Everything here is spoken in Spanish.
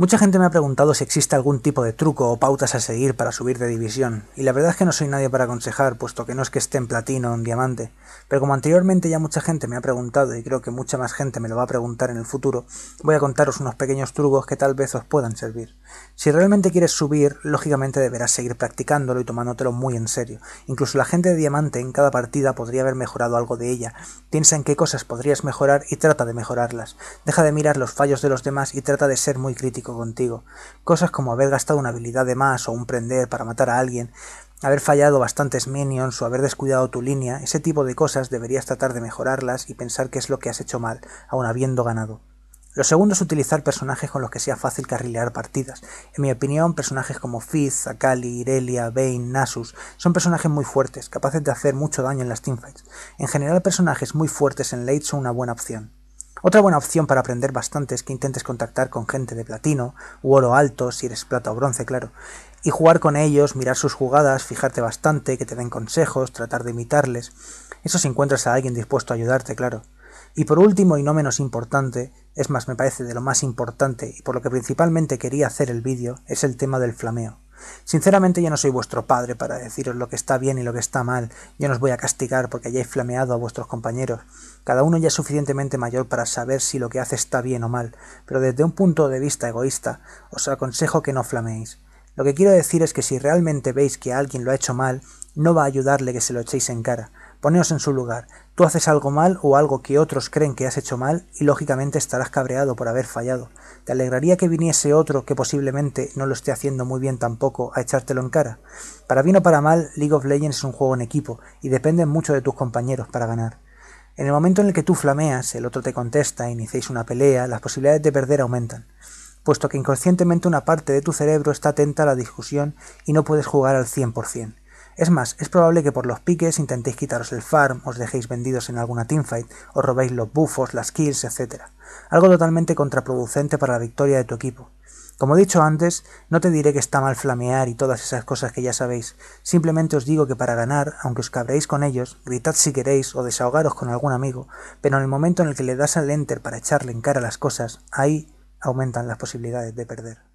Mucha gente me ha preguntado si existe algún tipo de truco o pautas a seguir para subir de división, y la verdad es que no soy nadie para aconsejar, puesto que no es que esté en platino o en diamante, pero como anteriormente ya mucha gente me ha preguntado y creo que mucha más gente me lo va a preguntar en el futuro, voy a contaros unos pequeños trucos que tal vez os puedan servir. Si realmente quieres subir, lógicamente deberás seguir practicándolo y tomándotelo muy en serio. Incluso la gente de diamante en cada partida podría haber mejorado algo de ella. Piensa en qué cosas podrías mejorar y trata de mejorarlas. Deja de mirar los fallos de los demás y trata de ser muy crítico contigo. Cosas como haber gastado una habilidad de más o un prender para matar a alguien, haber fallado bastantes minions o haber descuidado tu línea, ese tipo de cosas deberías tratar de mejorarlas y pensar qué es lo que has hecho mal, aun habiendo ganado. Lo segundo es utilizar personajes con los que sea fácil carrilear partidas. En mi opinión, personajes como Fizz, Akali, Irelia, Bane, Nasus son personajes muy fuertes, capaces de hacer mucho daño en las teamfights. En general, personajes muy fuertes en late son una buena opción. Otra buena opción para aprender bastante es que intentes contactar con gente de platino, u oro alto, si eres plata o bronce, claro, y jugar con ellos, mirar sus jugadas, fijarte bastante, que te den consejos, tratar de imitarles. Eso si encuentras a alguien dispuesto a ayudarte, claro. Y por último, y no menos importante, es más, me parece de lo más importante, y por lo que principalmente quería hacer el vídeo, es el tema del flameo. Sinceramente yo no soy vuestro padre para deciros lo que está bien y lo que está mal, yo no os voy a castigar porque hayáis flameado a vuestros compañeros. Cada uno ya es suficientemente mayor para saber si lo que hace está bien o mal, pero desde un punto de vista egoísta os aconsejo que no flameéis. Lo que quiero decir es que si realmente veis que alguien lo ha hecho mal, no va a ayudarle que se lo echéis en cara. Poneos en su lugar. Tú haces algo mal o algo que otros creen que has hecho mal y lógicamente estarás cabreado por haber fallado. ¿Te alegraría que viniese otro que posiblemente no lo esté haciendo muy bien tampoco a echártelo en cara? Para bien o para mal, League of Legends es un juego en equipo y depende mucho de tus compañeros para ganar. En el momento en el que tú flameas, el otro te contesta, iniciáis una pelea, las posibilidades de perder aumentan, puesto que inconscientemente una parte de tu cerebro está atenta a la discusión y no puedes jugar al 100%. Es más, es probable que por los piques intentéis quitaros el farm, os dejéis vendidos en alguna teamfight, os robéis los buffos, las kills, etc. Algo totalmente contraproducente para la victoria de tu equipo. Como he dicho antes, no te diré que está mal flamear y todas esas cosas que ya sabéis, simplemente os digo que para ganar, aunque os cabréis con ellos, gritad si queréis o desahogaros con algún amigo, pero en el momento en el que le das al enter para echarle en cara las cosas, ahí aumentan las posibilidades de perder.